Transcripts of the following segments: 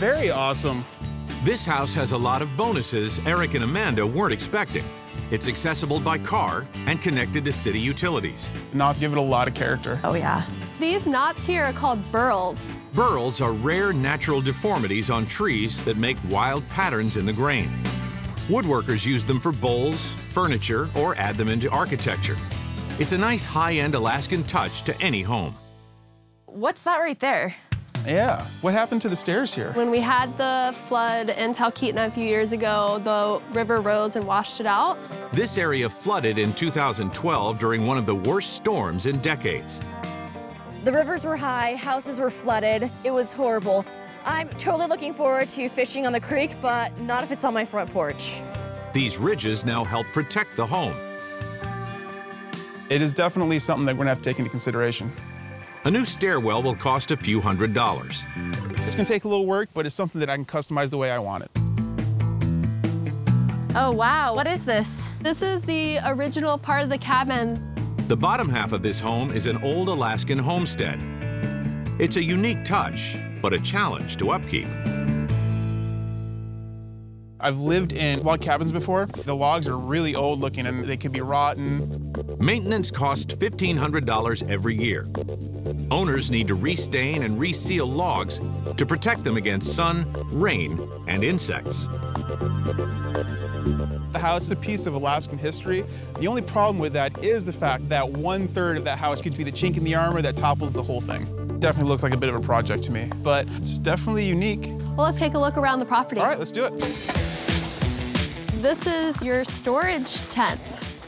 very awesome. This house has a lot of bonuses Eric and Amanda weren't expecting. It's accessible by car and connected to city utilities. Knots give it a lot of character. Oh, yeah. These knots here are called burls. Burls are rare natural deformities on trees that make wild patterns in the grain. Woodworkers use them for bowls, furniture, or add them into architecture. It's a nice high-end Alaskan touch to any home. What's that right there? Yeah. What happened to the stairs here? When we had the flood in Talkeetna a few years ago, the river rose and washed it out. This area flooded in 2012 during one of the worst storms in decades. The rivers were high, houses were flooded. It was horrible. I'm totally looking forward to fishing on the creek, but not if it's on my front porch. These ridges now help protect the home. It is definitely something that we're gonna have to take into consideration. A new stairwell will cost a few hundred dollars. It's gonna take a little work, but it's something that I can customize the way I want it. Oh, wow. What is this? This is the original part of the cabin. The bottom half of this home is an old Alaskan homestead. It's a unique touch, but a challenge to upkeep. I've lived in log cabins before. The logs are really old looking and they could be rotten. Maintenance costs $1,500 every year. Owners need to restain and reseal logs to protect them against sun, rain, and insects. The house is a piece of Alaskan history. The only problem with that is the fact that one third of that house could be the chink in the armor that topples the whole thing. Definitely looks like a bit of a project to me, but it's definitely unique. Well, let's take a look around the property. All right, let's do it. This is your storage tents.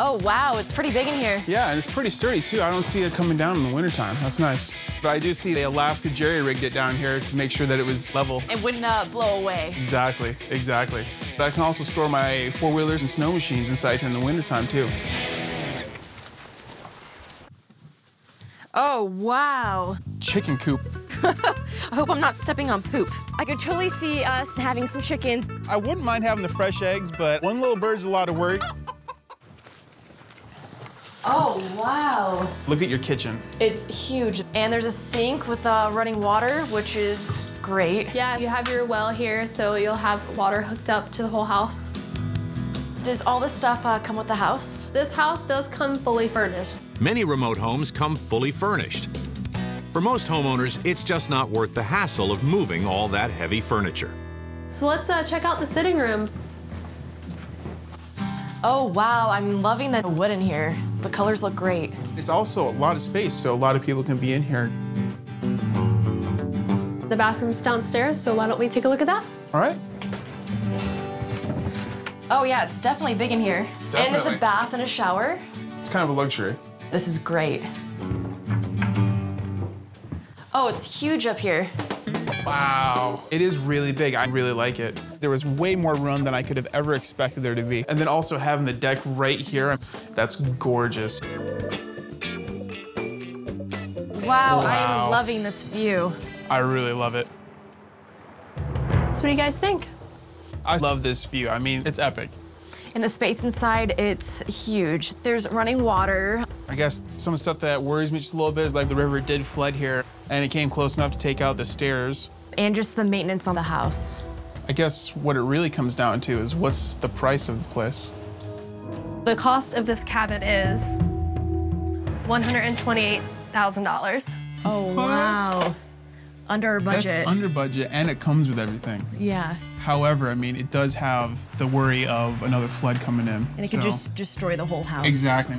Oh, wow. It's pretty big in here. Yeah, and it's pretty sturdy too. I don't see it coming down in the wintertime. That's nice. But I do see the Alaska jerry rigged it down here to make sure that it was level. It wouldn't uh, blow away. Exactly, exactly. But I can also store my four-wheelers and snow machines inside here in the wintertime too. Oh, wow. Chicken coop. I hope I'm not stepping on poop. I could totally see us having some chickens. I wouldn't mind having the fresh eggs, but one little bird's a lot of work. Oh, wow. Look at your kitchen. It's huge. And there's a sink with uh, running water, which is great. Yeah, you have your well here, so you'll have water hooked up to the whole house. Does all this stuff uh, come with the house? This house does come fully furnished. Many remote homes come fully furnished. For most homeowners, it's just not worth the hassle of moving all that heavy furniture. So let's uh, check out the sitting room. Oh, wow. I'm loving the wood in here. The colors look great. It's also a lot of space, so a lot of people can be in here. The bathroom's downstairs, so why don't we take a look at that? All right? Oh, yeah, it's definitely big in here. And it's a bath and a shower. It's kind of a luxury. This is great. Oh, it's huge up here. Wow. It is really big. I really like it. There was way more room than I could have ever expected there to be. And then also having the deck right here, that's gorgeous. Wow, Wow. I'm loving this view. I really love it. So what do you guys think? I love this view. I mean, it's epic. And the space inside, it's huge. There's running water. I guess some stuff that worries me just a little bit is like the river did flood here and it came close enough to take out the stairs. and just the maintenance on the house. I guess what it really comes down to is what's the price of the place? The cost of this cabin is $128,000. Oh, wow. Under budget. That's under budget and it comes with everything. yeah. However, I mean, it does have the worry of another flood coming in. And it could just destroy the whole house. Exactly.